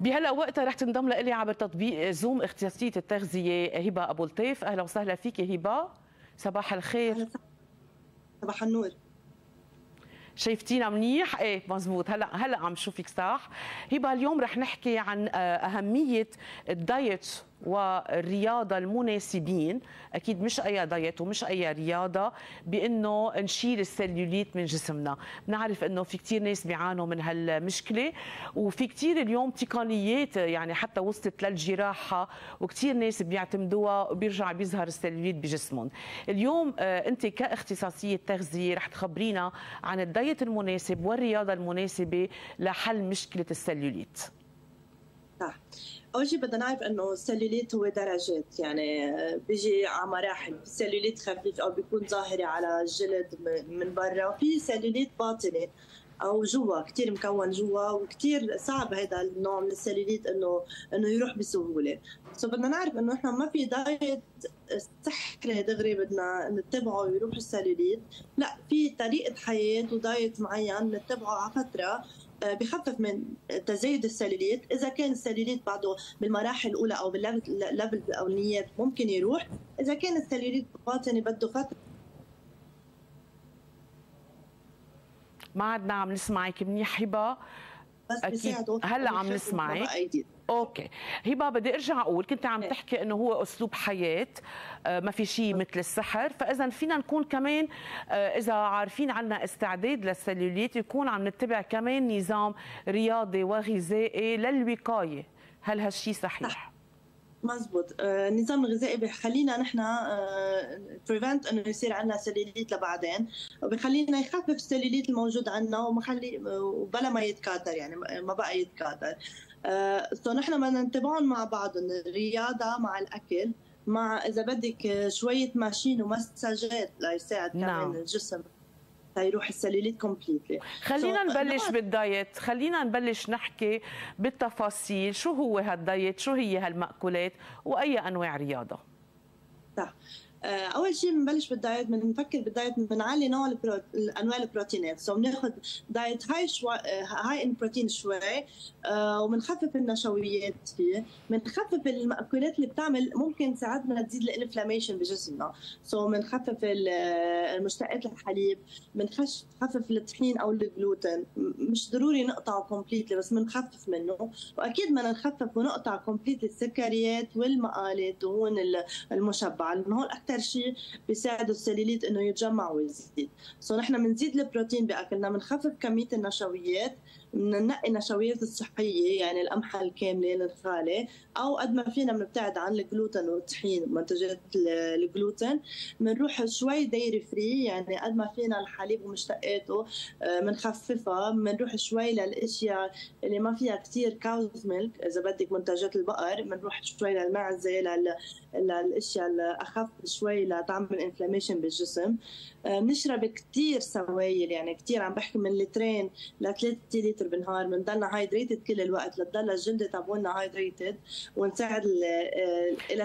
بهلا وقتها رح تنضم لي عبر تطبيق Zoom اختصاصية التغذية هبة أبو لطيف. أهلا وسهلا فيك هبة. صباح الخير. صباح النور. شايفتينا منيح؟ إيه مزبوط. هلا هلا عم شوفك صح. هبة اليوم رح نحكي عن أهمية ال diet. والرياضة المناسبين. أكيد مش أي diet ومش أي رياضة بأنه نشيل السليوليت من جسمنا. بنعرف أنه في كتير ناس بيعانوا من هالمشكلة وفي كتير اليوم تقنيات يعني حتى وصلت للجراحة وكتير ناس بيعتمدوها وبيرجع بيظهر السليوليت بجسمهم. اليوم آه، أنت كاختصاصية تغذية رح تخبرينا عن ال diet المناسب والرياضة المناسبة لحل مشكلة السليوليت. صح. أول شيء بدنا نعرف إنه السلوليت هو درجات يعني بيجي على مراحل سلوليت خفيف أو بيكون ظاهري على الجلد من برا وفي سلوليت باطني أو جوا كثير مكون جوا وكثير صعب هذا النوع من السلوليت انه إنه يروح بسهولة. so بدنا نعرف إنه إحنا ما في diet سحري دغري بدنا نتبعه ويروح السلوليت. لا في طريقة حياة و diet معين نتبعه على فترة بخفف من تزايد السلوليت إذا كان السلوليت بعده بالمراحل الأولى أو بال level الاولانيات ممكن يروح. إذا كان السلوليت باطني بده فترة. ما عدنا عم نسمعك منيح هبه بس أكيد. هلأ عم نسمعك. okay. هبه بدي أرجع أقول كنت عم إيه. تحكي إنه هو أسلوب حياة آه، ما في شيء مثل السحر. فإذا فينا نكون كمان آه، إذا عارفين عنا استعداد للسلوليت يكون عم نتبع كمان نظام رياضي وغذائي للوقاية. هل هالشيء صحيح؟ مزبوط. آه، النظام الغذائي بخلينا نحن prevent إنه يصير عندنا سلوليت لبعدين وبخلينا يخفف السلوليت الموجود عندنا ومخلي وبلا ما يتكاثر يعني ما بقى يتكاثر. so نحن بدنا نتبعهم مع بعض الرياضة مع الأكل مع إذا بدك شوية machine ومساجات ليساعد نعم. كمان الجسم. تيروح السلوليت completely خلينا so, نبلش بال diet. خلينا نبلش نحكي بالتفاصيل. شو هو هال diet؟ شو هي هالمأكولات؟ وأي أنواع رياضة؟ صح آه، أول شيء بنبلش بال diet بنفكر بال diet بنعلي نوع. انواع البروتينات. so بناخذ diet high شوي high in protein شوي آه، وبنخفف النشويات فيه. بنخفف المأكولات اللي بتعمل ممكن تساعدنا تزيد ال inflammation بجسمنا. so بنخفف المشتقات الحليب بنخفف الطحين أو الجلوتين. مش ضروري نقطعه completely بس بنخفف منه. وأكيد بدنا نخفف ونقطع completely السكريات والمقالي دهون المشبعه لأنه أكثر شيء بيساعدوا السلوليت إنه يتجمع ويزيد. so نحن بنزيد البروتين بأكلنا بنخفف كمية النشويات بننقي النشويات الصحية يعني القمحة الكاملة الخالي أو قد ما فينا بنبتعد عن الجلوتين والطحين منتجات الجلوتين. بنروح شوي dairy free يعني قد ما فينا الحليب ومشتقاته بنخففها بنروح شوي للأشياء اللي ما فيها كثير cow's milk إذا بدك منتجات البقر بنروح شوي للمعزة للأشياء الأخف شوي لتعمل inflammation بالجسم. بنشرب كثير سوائل يعني كثير عم بحكي من لترين ل 3 لتر بالنهار بنضلنا hydrated كل الوقت لتضل الجلد تبعولنا hydrated ونساعد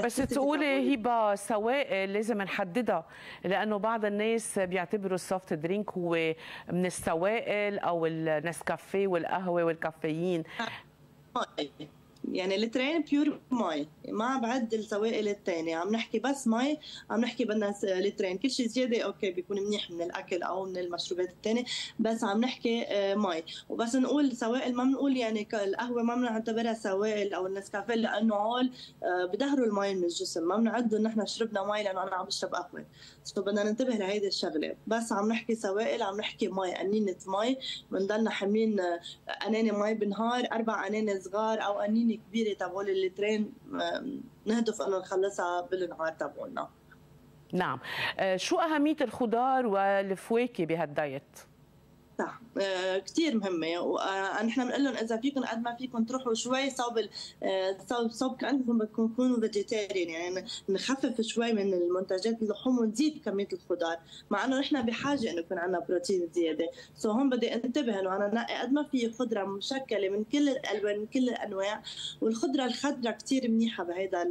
بس تقولي هبة سوائل لازم نحددها لأنه بعض الناس بيعتبروا ال soft drink هو من السوائل أو النسكافيه والقهوة والكافيين. يعني لترين pure مي ما بعد السوائل الثانية عم نحكي بس مي عم نحكي بدنا لترين كل شيء زيادة okay بيكون منيح من الأكل أو من المشروبات الثانية بس عم نحكي آه، مي وبس نقول سوائل ما بنقول يعني القهوه ما بنعتبرها سوائل أو النسكافيه لأنه هول آه، بيظهروا المي من الجسم. ما بنعدوا نحن شربنا مي لأنه أنا عم بشرب قهوة. so بدنا ننتبه لهيدي الشغلة. بس عم نحكي سوائل عم نحكي مي قنينه مي بنضلنا حاملين آه، قناني مي بالنهار أربع قناني صغار أو قنينه كبيرة تبعول اللترين نهدف إنه نخلصها بالنهار تبعولنا. نعم. آه، شو أهمية الخضار والفواكه بهالدايت؟ صح آه كثير مهمة ونحن بنقول لهم إذا فيكم قد ما فيكم تروحوا شوي صوب آه صوب صوب عندكم بدكم تكونوا vegetarian يعني نخفف شوي من المنتجات اللحوم ونزيد كمية الخضار مع إنه نحن بحاجة إنه يكون عندنا بروتين زيادة. so هون بدي انتبه إنه أنا نقي قد ما في خضرة مشكلة من كل الألوان من كل الأنواع والخضرة الخضراء كثير منيحة بهيدا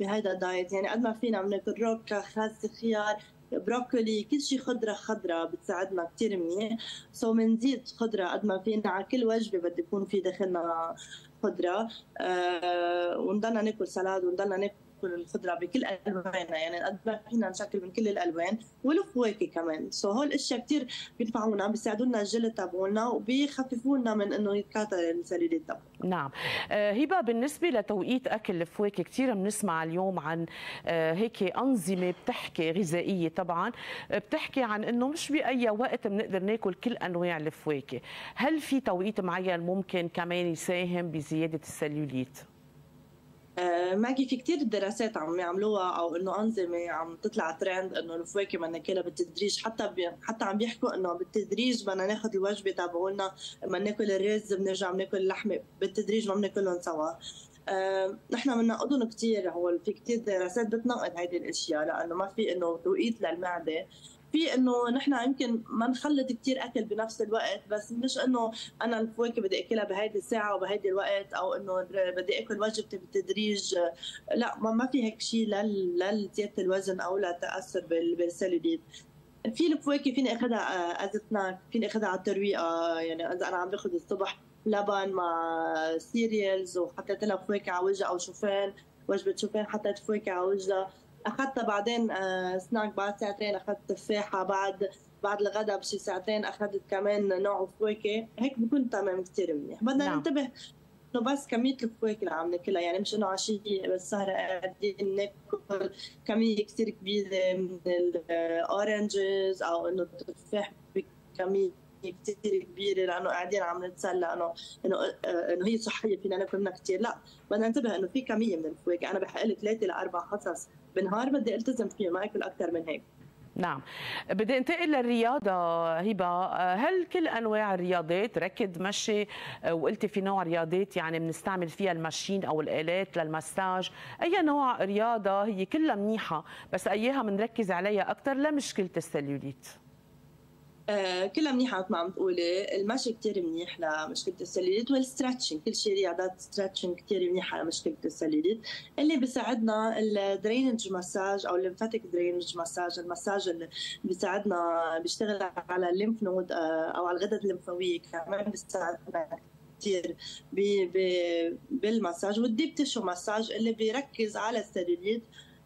بهيدا ال diet يعني قد ما فينا بناكل روكا خس خيار بروكولي كل شيء خضرة خضرة بتساعدنا كثير منيح. so بنزيد خضرة قد ما فينا على كل وجبة بده يكون في داخلنا خضرة. آه ونضلنا ناكل سلاد ونضلنا ناكل ناكل الخضرة بكل ألوانها يعني قد ما فينا نشكل من كل الألوان والفواكه كمان. so هول الاشياء كثير بينفعونا بيساعدونا الجلد تبعولنا وبيخففوا لنا من إنه يتكاثر السلوليت تبعنا نعم. آه هبة بالنسبة لتوقيت أكل الفواكه كثير بنسمع اليوم عن آه هيك أنظمة بتحكي غذائية طبعا بتحكي عن إنه مش بأي وقت بنقدر ناكل كل أنواع الفواكه. هل في توقيت معين ممكن كمان يساهم بزيادة السلوليت؟ آه، ماجي في كتير دراسات عم يعملوها أو إنه أنظمة عم تطلع ترند إنه الفواكه بدنا ناكلها بالتدريج. حتى بي حتى عم بيحكوا إنه بالتدريج بدنا ناخذ الوجبة تبعولنا. لما ناكل الرز بنرجع بناكل اللحمة. بالتدريج ما بناكلهم سوا. آه، نحن بننقضهم كثير هو في كثير دراسات بتنقد هيدي الأشياء لأنه ما في إنه توقيت للمعدة. في إنه نحن يمكن ما نخلط كثير أكل بنفس الوقت بس مش إنه أنا الفواكه بدي أكلها بهيدي الساعة وبهيدي الوقت أو إنه بدي آكل وجبتي بالتدريج. لا ما في هيك شيء لزيادة الوزن أو للتاثر بالسلوليت في الفواكه فيني أخذها از سناك فيني أخذها على الترويقة. يعني إذا أنا عم باخذ الصبح لبن مع cereals وحطيت لها فواكه على وجهها أو شوفان وجبة شوفان حطيت فواكه على وجهها. أخذتها بعدين سناك آه، بعد ساعتين أخذت تفاحه بعد بعد الغداء بشي ساعتين أخذت كمان نوع فواكه. هيك بكون تمام كثير منيح. بدنا نعم. ننتبه إنه بس كمية الفواكه اللي عم ناكلها يعني مش إنه عشية بالسهره قاعدين ناكل كمية كثير كبيرة من ال oranges أو إنه التفاح بكمية كثير كبيرة لأنه قاعدين عم نتسلى إنه إنه إنه هي صحية فينا ناكل منها كثير لا بدنا ننتبه إنه في كمية من الفواكه. أنا بحق لي ثلاثة لاربع حصص بالنهار بدي التزم فيه ما أكل أكثر من هيك. نعم. بدي انتقل للرياضة هبة. هل كل أنواع الرياضات ركض مشي وقلتي في نوع رياضات يعني بنستعمل فيها الماشين أو الآلات للمساج أي نوع رياضة هي كلها منيحة بس أيها بنركز عليها أكثر لمشكلة السليوليت آه كلها منيحة مثل ما عم تقولي. المشي كثير منيح لمشكله ال cellulite وال stretching. كل شيء رياضات stretching كثير منيحة لمشكله السليليت اللي بيساعدنا ال drainage massage أو ال lymphatic drainage massage المساج اللي بيساعدنا بيشتغل على ال lymph node آه، أو على الغدد الليمفاوية كمان بيساعدنا كثير بالمساج. وال deep tissue massage اللي بيركز على السليليت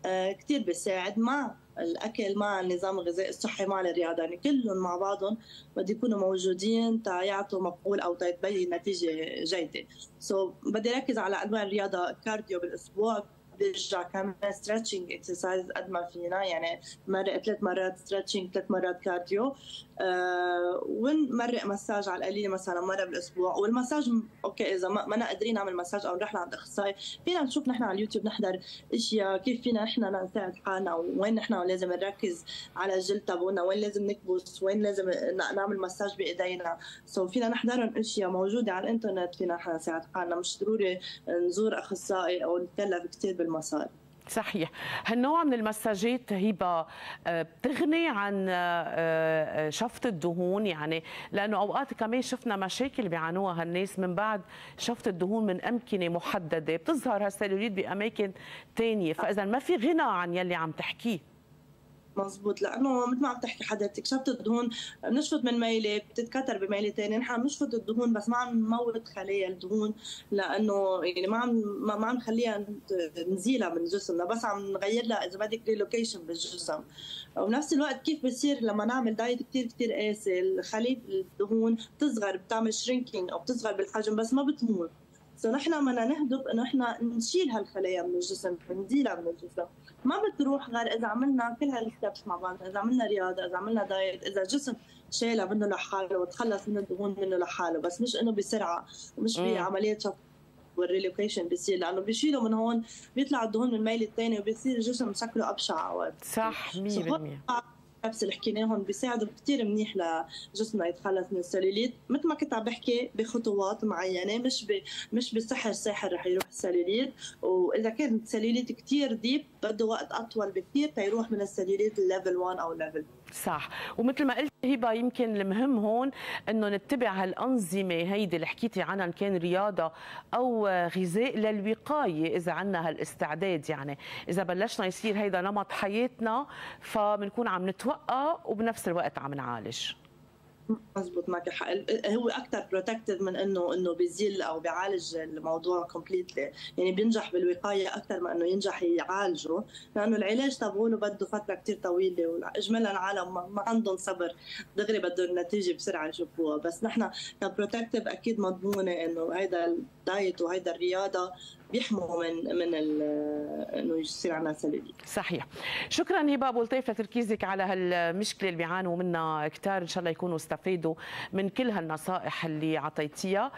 آه كثير بيساعد. مع الأكل مع النظام الغذائي الصحي مع الرياضة يعني كلهم مع بعضهم بده يكونوا موجودين تا يعطوا مفعول أو تبين نتيجة جيدة. so, so, بدي ركز على أنواع الرياضة cardio بالأسبوع بيرجع كمان stretching exercise قد ما فينا يعني مرق ثلاث مرات stretching ثلاث مرات cardio ونمرق مساج على القليلة مثلا مرة بالأسبوع. والمساج okay إذا ما, قادرين نعمل مساج أو نروح لعند أخصائي فينا نشوف نحن على اليوتيوب نحضر إشياء كيف فينا نحن نساعد حالنا وين نحن لازم نركز على الجلد تبعنا وين لازم نكبس وين لازم نعمل مساج بإيدينا. سو so فينا نحضرهم إشياء موجودة على الإنترنت فينا نحن نساعد حالنا. مش ضروري نزور أخصائي أو نتكلف كثير بالمصاري صحيح. هالنوع من المساجات هبه آه، بتغني عن آه، آه، شفط الدهون يعني لأنه أوقات كمان شفنا مشاكل بيعانوها هالناس من بعد شفط الدهون من أمكنة محددة. بتظهر هالسلوليت بأماكن ثانية فإذا ما في غنى عن يلي عم تحكيه. مزبوط لأنه مثل ما عم تحكي حضرتك شفط الدهون بنشفط من ميلة بتتكتر بميلة ثانية نحن بنشفط الدهون بس ما عم نموت خلايا الدهون لأنه يعني ما عم ما عم نخليها نزيلها من جسمنا بس عم نغير لها إذا بدك relocation بالجسم. وبنفس الوقت كيف بصير لما نعمل diet كثير كثير قاسي خليه الدهون بتصغر بتعمل shrinking أو بتصغر بالحجم بس ما بتموت. so نحن بدنا نهدف إنه إحنا نشيل هالخلايا من الجسم نزيلها من الجسم. ما بتروح غير إذا عملنا كل هال steps مع بعض إذا عملنا رياضة إذا عملنا diet إذا الجسم شالها منه لحاله وتخلص من الدهون منه لحاله. بس مش إنه بسرعة مش بعملية شفط وال relocation بيصير لأنه بيشيلوا من هون بيطلع الدهون من الميل الثاني وبيصير الجسم شكله أبشع. اوقات صح 100% نفس اللي حكيناهم بيساعدوا كثير منيح لجسمنا يتخلص من السلوليت مثل ما كنت عم بحكي بخطوات معينة مش ب... مش بسحر ساحر رح يروح السلوليت وإذا كانت السلوليت كثير deep بده وقت أطول بكثير تيروح من ال cellulite ال level 1 أو level صح. ومثل ما قلت هبة يمكن المهم هون إنه نتبع هالأنظمة هيدي اللي حكيتي عنها إن كان رياضة أو غذاء للوقاية إذا عندنا هالاستعداد يعني. إذا بلشنا يصير هيدا نمط حياتنا فبنكون عم نتوقى وبنفس الوقت عم نعالج. مزبوط معك حق. هو أكثر protective من إنه إنه بيزيل أو بيعالج الموضوع completely يعني بينجح بالوقاية أكثر ما إنه ينجح يعالجه لأنه العلاج تبعونه بده فترة كثير طويلة واجمالا العالم ما عندهم صبر. دغري بدهم النتيجه بسرعة يشوفوها بس نحن ك protective أكيد مضمونة إنه هيدا ال diet وهيدا الرياضة بيحموا من من إنه يصير عندنا سلوليت صحيح. شكرا هبه ابو لطيف لتركيزك على هالمشكلة اللي بيعانوا منها كثار إن شاء الله يكونوا استفادوا من كل هالنصائح اللي اعطيتيها